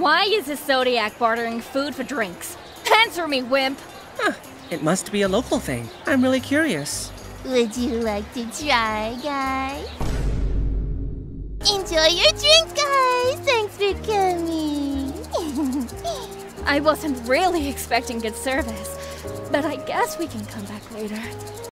Why is the Zodiac bartering food for drinks? Answer me, wimp! Huh. It must be a local thing. I'm really curious. Would you like to try, guys? Enjoy your drink, guys! Thanks for coming! I wasn't really expecting good service, but I guess we can come back later.